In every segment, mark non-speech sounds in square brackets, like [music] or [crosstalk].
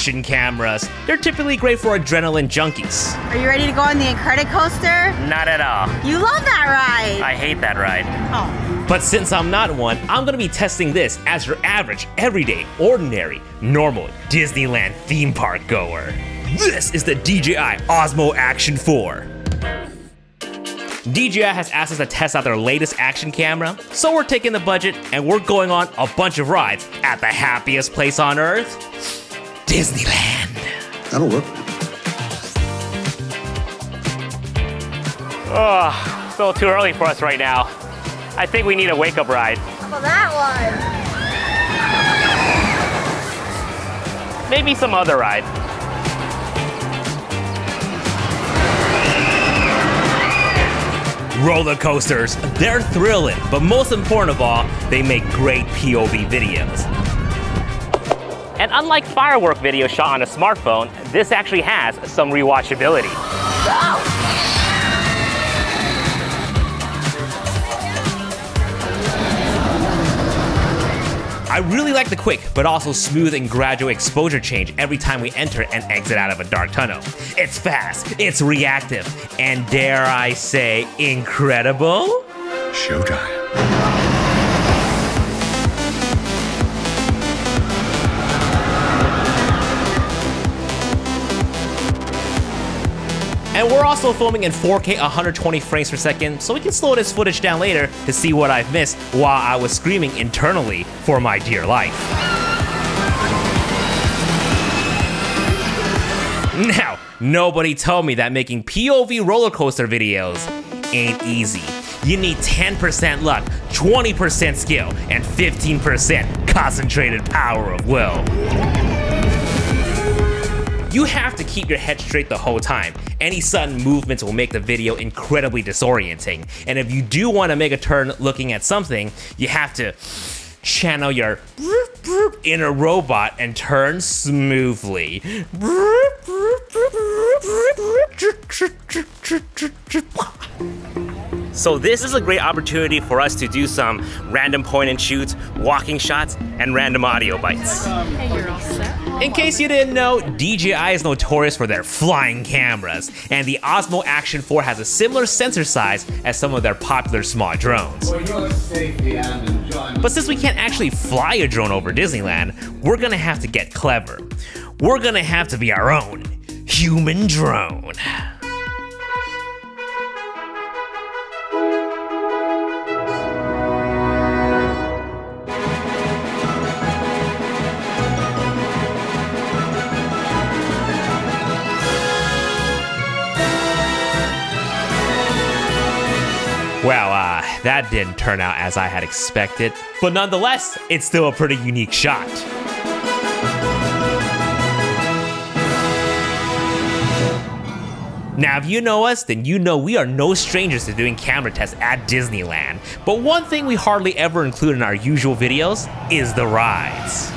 action cameras. They're typically great for adrenaline junkies. Are you ready to go on the Incredicoaster? Not at all. You love that ride. I hate that ride. oh. But since I'm not one, I'm gonna be testing this as your average, everyday, ordinary, normal Disneyland theme park goer. This is the DJI Osmo Action 4. DJI has asked us to test out their latest action camera, so we're taking the budget and we're going on a bunch of rides at the happiest place on earth, Disneyland. That'll work. Oh, it's a little too early for us right now. I think we need a wake up ride. How about that one? Maybe some other ride. Roller coasters, they're thrilling, but most important of all, they make great POV videos. And unlike firework video shot on a smartphone, this actually has some rewatchability. I really like the quick, but also smooth and gradual exposure change every time we enter and exit out of a dark tunnel. It's fast, it's reactive, and dare I say, incredible? Showtime. And we're also filming in 4K 120 frames per second, so we can slow this footage down later to see what I've missed while I was screaming internally for my dear life. Now, nobody told me that making POV roller coaster videos ain't easy. You need 10% luck, 20% skill, and 15% concentrated power of will. You have to keep your head straight the whole time. Any sudden movements will make the video incredibly disorienting. And if you do want to make a turn looking at something, you have to channel your inner robot and turn smoothly. So this is a great opportunity for us to do some random point and shoots, walking shots, and random audio bites. In case you didn't know, DJI is notorious for their flying cameras, and the Osmo Action 4 has a similar sensor size as some of their popular small drones. But since we can't actually fly a drone over Disneyland, we're gonna have to get clever. We're gonna have to be our own human drone. That didn't turn out as I had expected, but nonetheless, it's still a pretty unique shot. Now, if you know us, then you know we are no strangers to doing camera tests at Disneyland. But one thing we hardly ever include in our usual videos is the rides.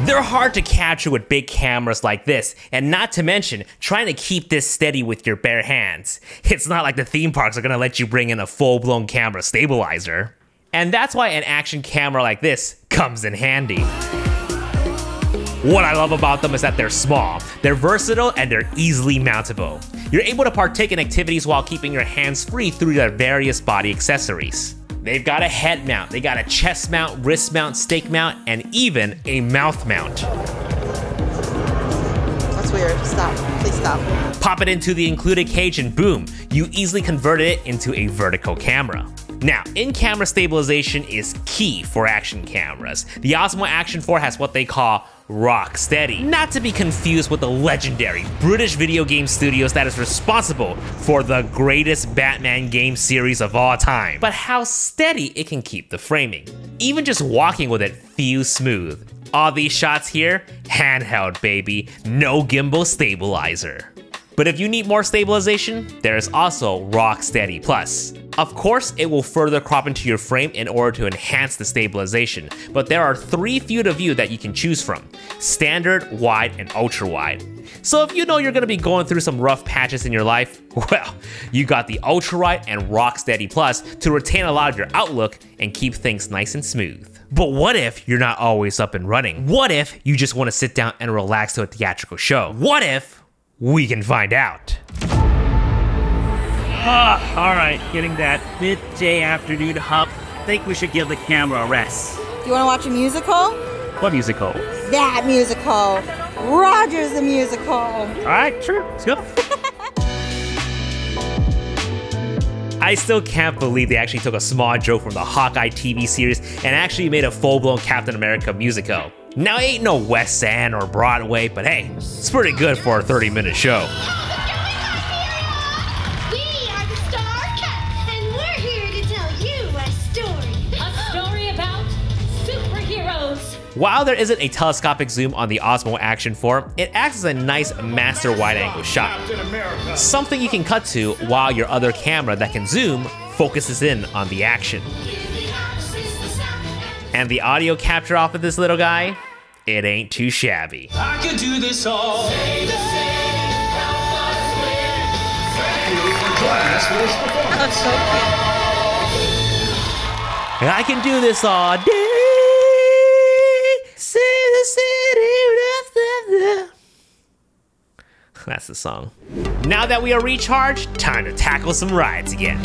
They're hard to capture with big cameras like this, and not to mention trying to keep this steady with your bare hands. It's not like the theme parks are gonna let you bring in a full blown camera stabilizer. And that's why an action camera like this comes in handy. What I love about them is that they're small, they're versatile, and they're easily mountable. You're able to partake in activities while keeping your hands free through their various body accessories. They've got a head mount, they got a chest mount, wrist mount, stake mount, and even a mouth mount. That's weird. Stop. Please stop. Pop it into the included cage and boom, you easily converted it into a vertical camera. Now, in-camera stabilization is key for action cameras. The Osmo Action 4 has what they call rock steady, not to be confused with the legendary British video game studios that is responsible for the greatest Batman game series of all time, but how steady it can keep the framing. Even just walking with it feels smooth. All these shots here, handheld baby, no gimbal stabilizer. But if you need more stabilization, there is also Rocksteady Plus. Of course, it will further crop into your frame in order to enhance the stabilization, but there are three field of view that you can choose from, standard, wide, and ultra wide. So if you know you're gonna be going through some rough patches in your life, [laughs] well, you got the ultra wide and Rocksteady Plus to retain a lot of your outlook and keep things nice and smooth. But what if you're not always up and running? What if you just want to sit down and relax to a theatrical show? What if we can find out? Ah, all right, getting that midday afternoon hop. I think we should give the camera a rest. Do you want to watch a musical? What musical? That musical. Rogers the musical. All right, sure, let's go. I still can't believe they actually took a small joke from the Hawkeye TV series and actually made a full-blown Captain America musical. Now, it ain't no West End or Broadway, but hey, it's pretty good for a 30-minute show. We are the Star Cats, and we're here to tell you a story. About superheroes. While there isn't a telescopic zoom on the Osmo Action 4, it acts as a nice master wide-angle shot. Something you can cut to while your other camera that can zoom focuses in on the action. And the audio capture off of this little guy, it ain't too shabby. I could do this all. Cute. I can do this all day. Save the city. That's the song. Now that we are recharged, time to tackle some rides again.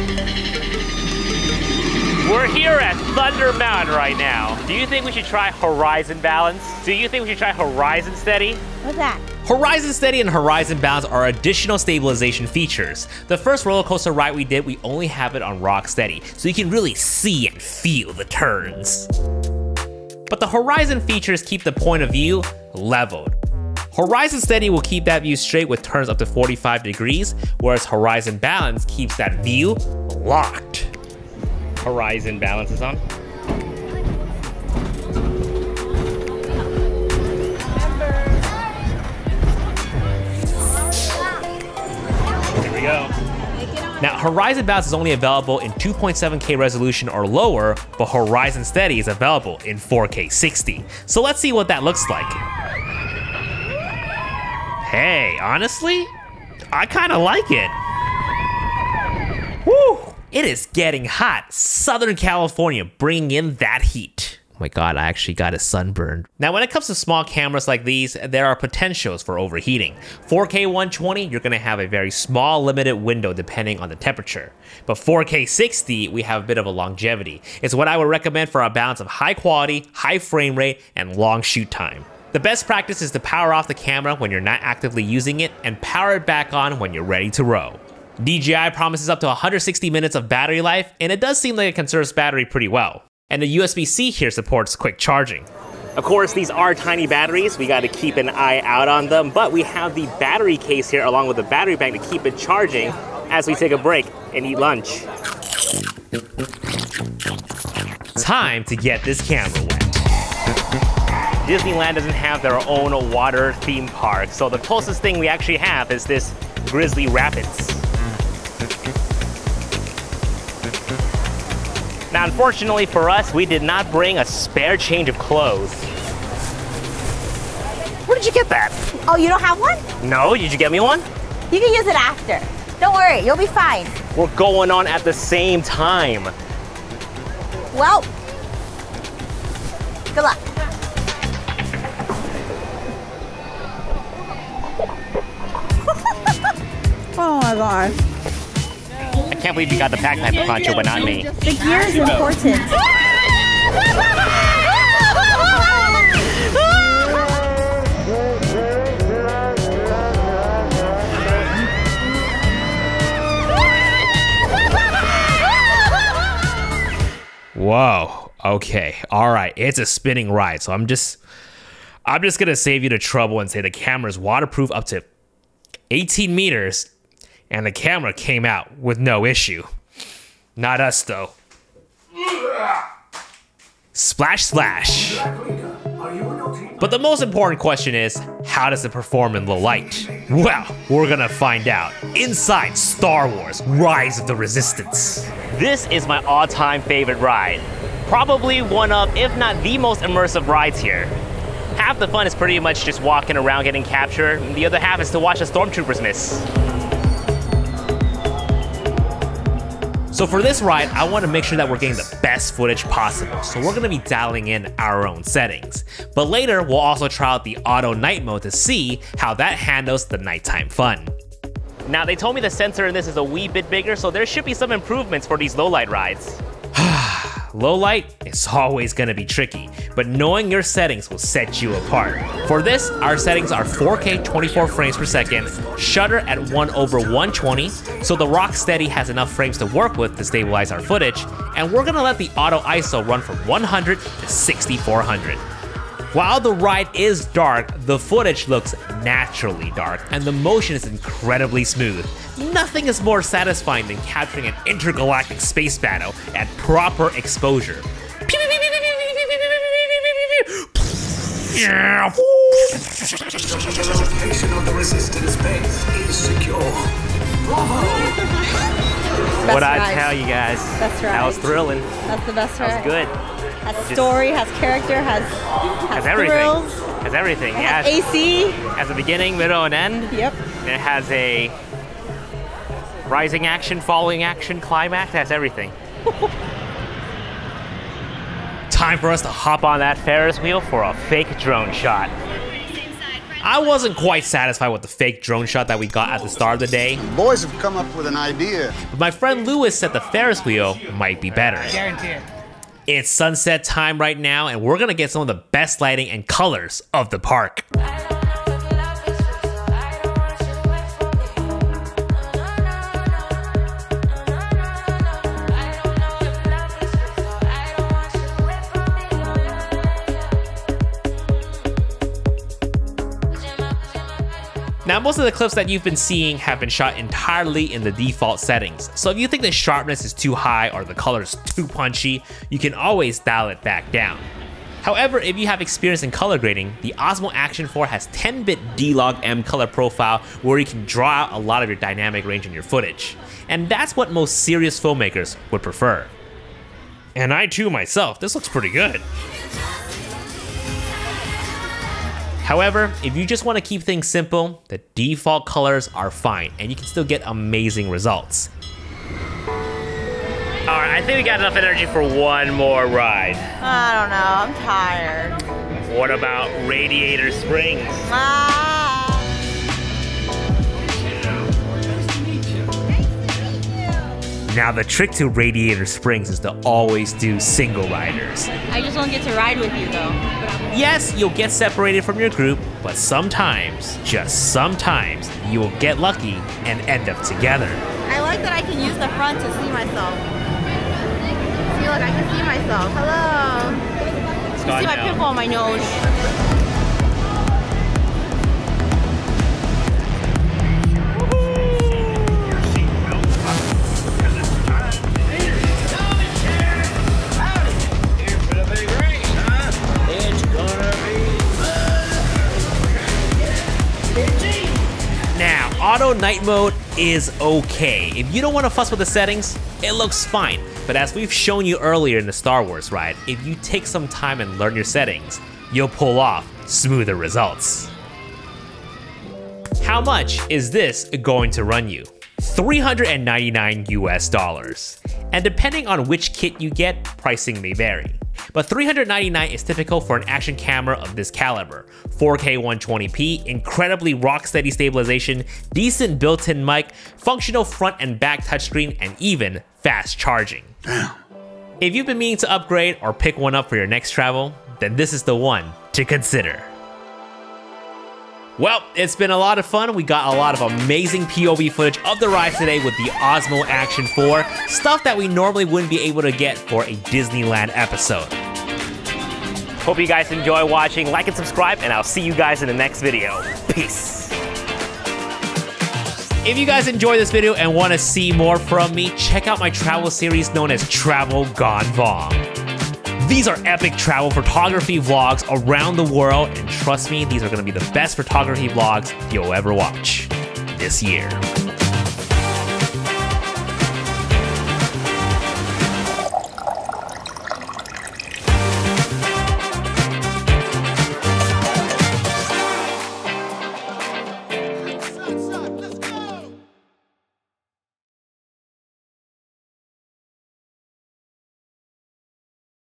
We're here at Thunder Mountain right now. Do you think we should try Horizon Balance? Do you think we should try Horizon Steady? What's that? Horizon Steady and Horizon Balance are additional stabilization features. The first roller coaster ride we did, we only have it on Rock Steady, so you can really see and feel the turns. But the Horizon features keep the point of view leveled. Horizon Steady will keep that view straight with turns up to 45 degrees, whereas Horizon Balance keeps that view locked. Horizon balance is on. Here we go. Now, Horizon Balance is only available in 2.7K resolution or lower, but Horizon Steady is available in 4K 60. So let's see what that looks like. Hey, honestly, I kind of like it. It is getting hot. Southern California bringing in that heat. Oh my god, I actually got a sunburn. Now, when it comes to small cameras like these, there are potentials for overheating. 4K 120, you're gonna have a very small limited window depending on the temperature. But 4K 60, we have a bit of a longevity. It's what I would recommend for a balance of high quality, high frame rate, and long shoot time. The best practice is to power off the camera when you're not actively using it and power it back on when you're ready to row. DJI promises up to 160 minutes of battery life, and it does seem like it conserves battery pretty well. And the USB-C here supports quick charging. Of course, these are tiny batteries. We got to keep an eye out on them, but we have the battery case here along with the battery bank to keep it charging as we take a break and eat lunch. Time to get this camera wet. Disneyland doesn't have their own water theme park, so the closest thing we actually have is this Grizzly Rapids. Now, unfortunately for us, we did not bring a spare change of clothes. Where did you get that? Oh, you don't have one? No, did you get me one? You can use it after. Don't worry, you'll be fine. We're going on at the same time. Well, good luck. [laughs] Oh my god. I can't believe you got the pack pipe poncho, but not me. The gear is important. Whoa. Okay. All right. It's a spinning ride. So I'm just I'm just going to save you the trouble and say the camera is waterproof up to 18 meters and the camera came out with no issue. Not us though. Splash splash. But the most important question is, how does it perform in the light? Well, we're gonna find out inside Star Wars Rise of the Resistance. This is my all-time favorite ride. Probably one of, if not the most immersive rides here. Half the fun is pretty much just walking around getting captured, the other half is to watch the stormtroopers miss. So for this ride, I want to make sure that we're getting the best footage possible, so we're going to be dialing in our own settings. But later, we'll also try out the auto night mode to see how that handles the nighttime fun. Now, they told me the sensor in this is a wee bit bigger, so there should be some improvements for these low light rides. Low light is always gonna be tricky, but knowing your settings will set you apart. For this, our settings are 4K 24 frames per second, shutter at 1 over 120, so the Rocksteady has enough frames to work with to stabilize our footage, and we're gonna let the auto ISO run from 100 to 6400. While the ride is dark, the footage looks naturally dark, and the motion is incredibly smooth. Nothing is more satisfying than capturing an intergalactic space battle at proper exposure. The location of the resistance base is secure. Best what I ride. tell you guys, That's Best that was thrilling. That's the best That ride. was good. Has story, has character, has has, Has everything. thrills, Has everything. has Yeah. AC. Has a beginning, middle, and end. Yep. It has a rising action, falling action, climax. It has everything. [laughs] Time for us to hop Hop on that Ferris wheel for a fake drone shot. I wasn't quite satisfied with the fake drone shot that we got at the start of the day, Boys have come up with an idea. but my friend Luis said the Ferris wheel might be better. Guarantee it. It's sunset time right now, and we're gonna get some of the best lighting and colors of the park. Now, most of the clips that you've been seeing have been shot entirely in the default settings, so if you think the sharpness is too high or the colors too punchy, you can always dial it back down. However, if you have experience in color grading, the Osmo Action 4 has 10-bit D-Log M color profile where you can draw out a lot of your dynamic range in your footage. And that's what most serious filmmakers would prefer. And I too myself, this looks pretty good. However, if you just want to keep things simple, the default colors are fine and you can still get amazing results. All right, I think we got enough energy for one more ride. I don't know. I'm tired. What about Radiator Springs? Ah. Now the trick to Radiator Springs is to always do single riders. I just won't get to ride with you though. Yes, you'll get separated from your group, but sometimes, just sometimes, you will get lucky and end up together. I like that I can use the front to see myself. See, look, I can see myself. Hello. See my now. pimple on my nose. Night mode is okay. If you don't want to fuss with the settings, it looks fine. But as we've shown you earlier in the Star Wars ride, if you take some time and learn your settings, you'll pull off smoother results. How much is this going to run you? 399 US dollars. And depending on which kit you get, pricing may vary. But 399 is typical for an action camera of this caliber. 4K 120p, incredibly rock steady stabilization, decent built-in mic, functional front and back touchscreen, and even fast charging. Damn. If you've been meaning to upgrade or pick one up for your next travel, then this is the one to consider. Well, it's been a lot of fun. We got a lot of amazing POV footage of the ride today with the Osmo Action 4, stuff that we normally wouldn't be able to get for a Disneyland episode. Hope you guys enjoy watching. Like and subscribe, and I'll see you guys in the next video. Peace. If you guys enjoyed this video and want to see more from me, check out my travel series known as Travel Gone Vong. These are epic travel photography vlogs around the world, and trust me, these are to be the best photography vlogs you'll ever watch this year.